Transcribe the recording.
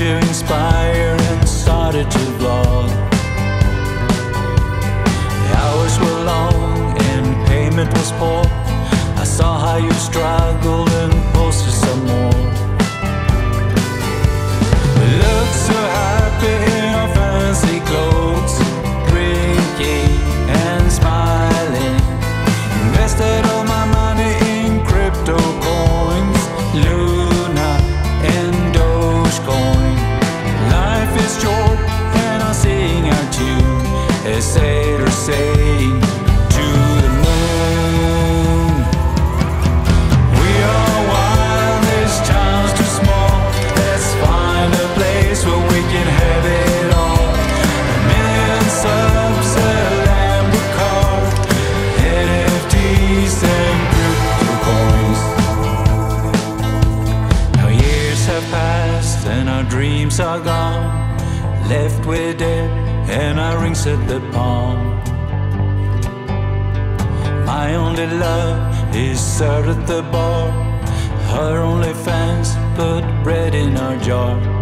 to inspire and started to vlog. The hours were long and payment was poor. I saw how you struggled dreams are gone. Left with debt and our rings at the palm. My only love is served at the bar. Her only fans put bread in our jar.